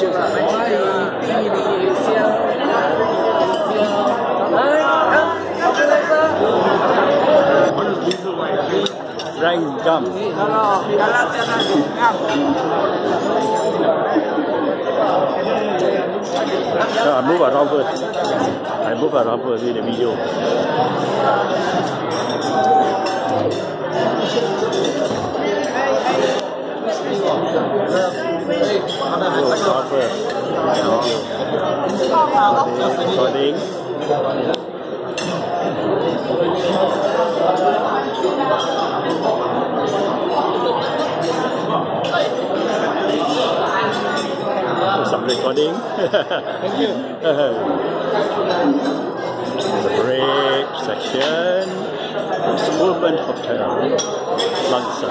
chưa phải có thì đi thì xem Rành cầm Uh, move around first. I move around first in the video. Some recording. Thank you. break section. Suburban Hotel, Bangsar.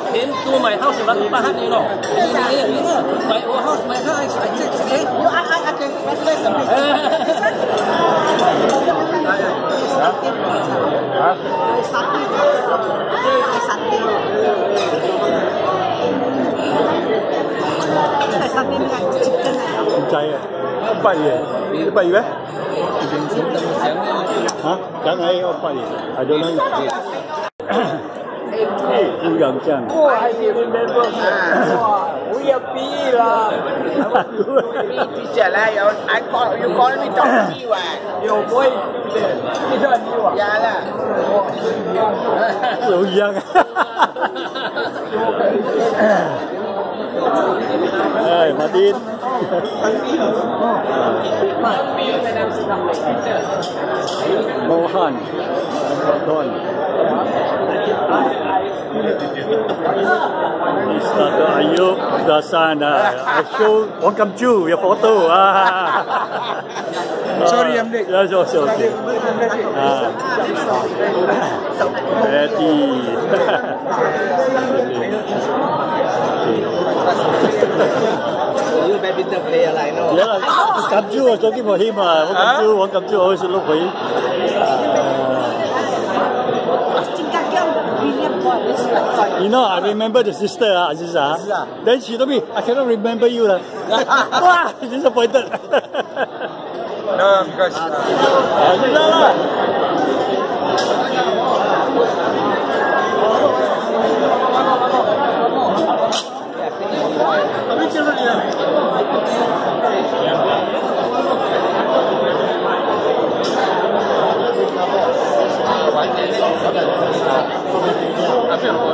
đến tour my house là ba hát đi rồi my house my house I check check you I I I can recognize something Hả? Cái này sắt đi này, chụp cái này. Chay à? Ông bày à? Cái bày bé? Hả? Cái này ông bày. I don't know. 不让降。我还是没办法。我要逼了。逼起来有，I call you call me Doctor B 哇。有我，你叫你哇。呀啦。有一样啊。哎，马丁。โมหันต้น Mr. Ayub Dasan. Uh, I show welcome to your ya, photo. Ah. sorry, I'm late. Yeah, sorry, sorry. Uh, Eddie. Badminton player lah, you know. Yeah, Kamju, I was talking for him. Uh. Welcome huh? to, welcome to, always look for him. You know, I remember the sister, ah, Aziza. Aziza. Then she told me, I cannot remember you. Uh. wow, disappointed. no, because... Aziza